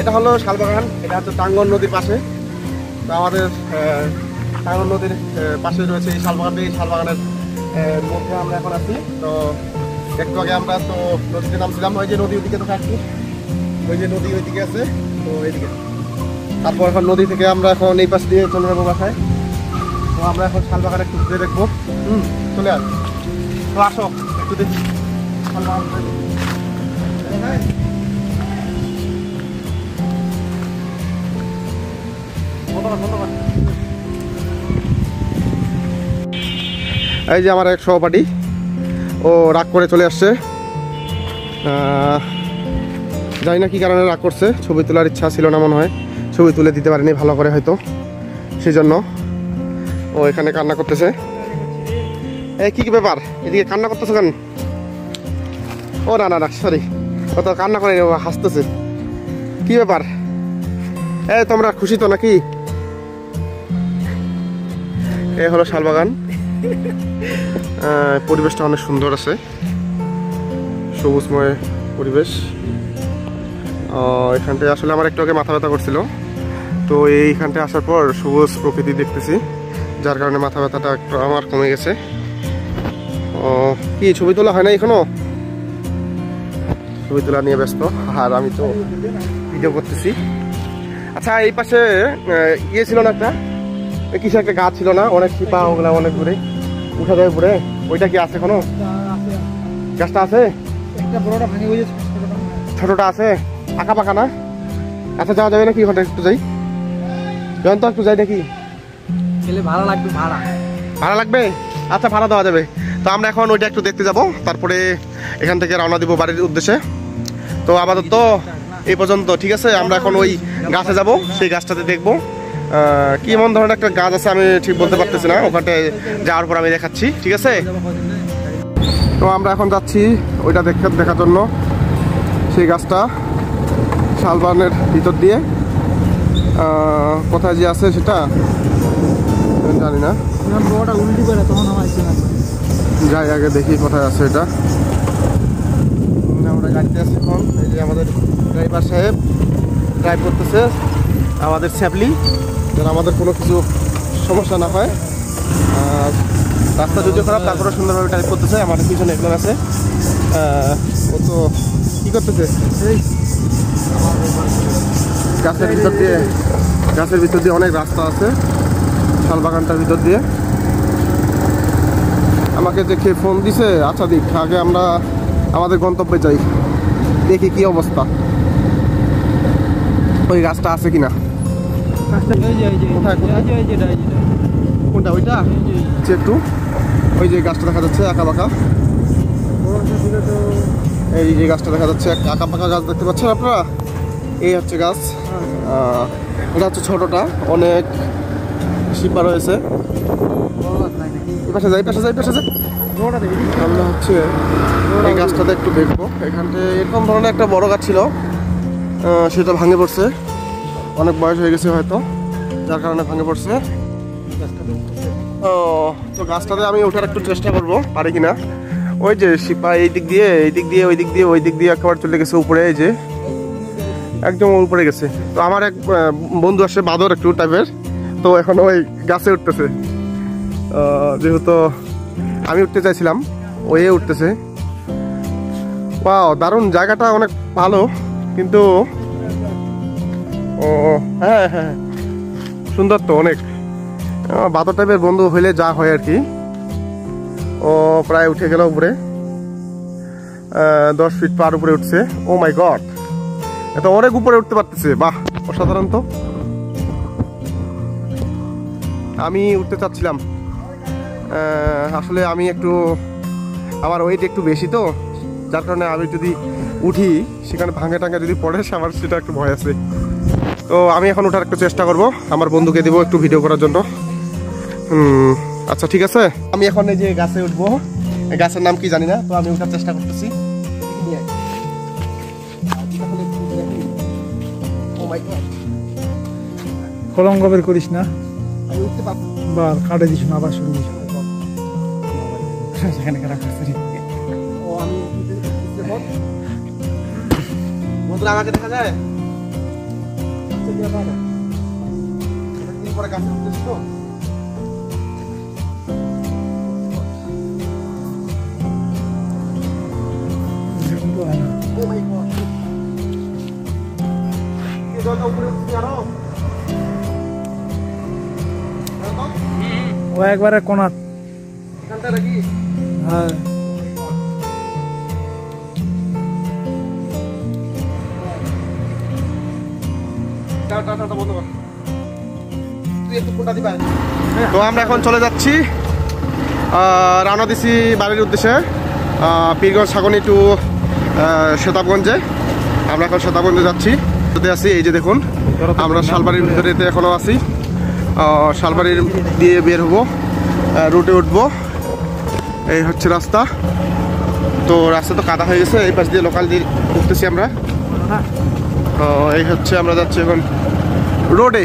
এটা হলো শালবাগান, এটা হচ্ছে টাঙ্গন নদীর পাশে। তো আমাদের টাঙ্গন নদীর পাশে রয়েছে এই শালবাগান এই শালবাগানের মধ্যে আমরা এখন আছি। তো একটু আগে আমরা তো নদীতে নামছিলাম, ওই যে নদী ওইদিকে তো কাটছি ওই যে নদী ওইদিকে আছে, তো এইদিকে। তারপর এখন নদী থেকে আমরা এখন এই পাশ দিয়ে চলে যাব বাসায়। তো আমরা এখন শালবাগান একটু ঘুরে দেখব। হুম, চলে আস তো আসো, একটু দেখি। এই যে আমার এক সহপাঠী, ও রাগ করে চলে আসছে। জানি না কি কারণে রাগ করছে, ছবি তোলার ইচ্ছা ছিল না মনে হয়। ছবি তুলে দিতে পারেনি ভালো করে হয়তো সেই জন্য ও এখানে কান্না করতেছে। এই কী কি ব্যাপার? এদিকে কান্না করতেছে কেন? ও, না না না সরি ও তো কান্না করে ও হাসতেছে। কি ব্যাপার? এ তোমরা খুশি তো নাকি? এ হলো শালবাগান পরিবেশটা অনেক সুন্দর আছে। সবুজময় পরিবেশ। এখানটায় আসলে আমার একটু আগে মাথা ব্যথা করছিল। তো এইখানটায় আসার পর সবুজ প্রকৃতি দেখতেছি। যার কারণে মাথা ব্যথাটা একটু আমার কমে গেছে। ও, কি, ছবি তোলা হয় না এখনও? ছবি তোলা নিয়ে ব্যস্ত। আর আমি তো ভিডিও করতেছি। আচ্ছা এই পাশে ইয়ে ছিল না একটা? কিসে একটা গাছ ছিল না? অনেক শিপা ওগুলা অনেক দূরে। উঠা যায় ঘুরে ওইটা কি আছে কোনো গাছটা আছে? ছোটটা আছে? আঁকা পাকা না? আচ্ছা যাওয়া যাবে নাকি ওখানে একটু যাই? জয়ন্ত একটু যাই দেখি। গেলে ভাড়া লাগবে ভাড়া। ভাড়া লাগবে? আচ্ছা ভাড়া দেওয়া যাবে। তো আমরা এখন ওইটা একটু দেখতে যাব। তারপরে এখান থেকে রওনা দিব বাড়ির উদ্দেশ্যে। তো আপাতত এই পর্যন্ত ঠিক আছে? আমরা এখন ওই গাছে যাব সেই গাছটাতে দেখব। কি এমন ধরনের একটা গাছ আছে আমি ঠিক বলতে পারতেছি না ওখানটায় যাওয়ার পর আমি দেখাচ্ছি ঠিক আছে? তো আমরা এখন যাচ্ছি ওইটা দেখা দেখার জন্য সেই গাছটা শালবানের ভিতর দিয়ে। কোথায় যে আছে সেটা জানি না। যাই আগে দেখি কোথায় আছে এটা। গাড়িতে আছি এখন, এই যে আমাদের ড্রাইভার সাহেব ড্রাইভ করতেছে। আমাদের স্যাবলি যেন আমাদের কোনো কিছু সমস্যা না হয়। রাস্তা যদিও খারাপ তারপরে সুন্দরভাবে ড্রাইভ করতেছে, আমাদের পিছনে একজন আছে। ও তো কী করতেছে? গাছের ভিতর দিয়ে, গাছের ভিতর দিয়ে অনেক রাস্তা আছে, শালবাগানটার ভিতর দিয়ে। আমাকে দেখে ফোন দিছে আচ্ছা দিক, আগে আমরা আমাদের গন্তব্যে যাই। দেখি কি অবস্থা। ওই গাছটা আছে কিনা। কোনটা ওইটা? একটু ওই যে গাছটা দেখা যাচ্ছে আঁকা বাঁকা তো এই যে গাছটা দেখা যাচ্ছে একটা আঁকা পাকা গাছ দেখতে পাচ্ছেন আপনারা? এই হচ্ছে গাছ। আহ, এটা হচ্ছে ছোটটা অনেক শিপা রয়েছে। পাশে যাই পাশে যাই পাশে যাই। আমরা হচ্ছে এই গাছটাতে একটু দেখব। এখানতে এরকম ধরনের একটা বড় গাছ ছিল সেটা ভাঙে পড়ছে। অনেক বয়স হয়ে গেছে হয়তো, যার কারণে ভাঙে পড়ছে। ও, তো গাছটাতে আমি ওঠার একটু চেষ্টা করব, পারি কিনা? ওই যে শিপা এই দিক দিয়ে, এই দিক দিয়ে, ওই দিক দিয়ে, ওই দিক দিয়ে একেবারে চলে গেছে উপরে, এই যে। একদম উপরে গেছে। তো আমার এক বন্ধু আসে বাদর একটু টাইপের তো এখন ওই গাছে উঠতেছে। যেহেতু আমি উঠতে চাইছিলাম ওই উঠতেছে। ওয়াও দারুণ জায়গাটা অনেক ভালো, কিন্তু ও হ্যাঁ হ্যাঁ সুন্দর তো অনেক। বাদর টাইপের বন্ধু হইলে যা হয় আর কি। ও প্রায় উঠে গেল উপরে। দশ ফিট পার উপরে উঠছে। ও মাই গড এত অনেক উপরে উঠতে পারতেছে, বাহ, অসাধারণ তো। আমি উঠতে চাচ্ছিলাম। আসলে আমি একটু আমার ওয়েট একটু বেশি তো যার কারণে আমি যদি উঠি সেখানে ভাঙে টাঙে যদি পড়ে আমার সেটা একটু ভয় আছে। তো আমি এখন ওঠার একটু চেষ্টা করব আমার বন্ধুকে দেবো একটু ভিডিও করার জন্য। আচ্ছা ঠিক আছে? আমি এখন এই যে গাছে উঠবো গাছের নাম কি জানি না তো আমি ওঠার চেষ্টা করতেছি। Oh my বের করিস না। বার কাটে দিস না আবার শুরু দিস সেখানে খারাপ করছিস ও আমি উঠতে- উঠতে পারব? দূরে আগাকে দেখা যায় অনেকদিন পরে গাছে উঠতেছি তো এরকম তো হয় না Oh my God. কি জলটা উপরে উঠছে জানো? জানো তো? ও একবারে কোনা এখানটা নাকি? হ্যাঁ। তো আমরা এখন চলে যাচ্ছি রওনা দিছি বাড়ির উদ্দেশ্যে পীরগঞ্জ ছাগনি টু সেতাবগঞ্জে আমরা এখন সেতাবগঞ্জে যাচ্ছি। আছি এই যে দেখুন আমরা শালবাড়ির ভিতরেতে এখনও আছি। শালবাড়ির দিয়ে বের হব রুটে উঠবো। এই হচ্ছে রাস্তা। তো রাস্তা তো কাদা হয়ে গেছে এই পাশ দিয়ে লোকাল দিয়ে উঠতেছি আমরা। তো এই হচ্ছে আমরা যাচ্ছি এখন রোডে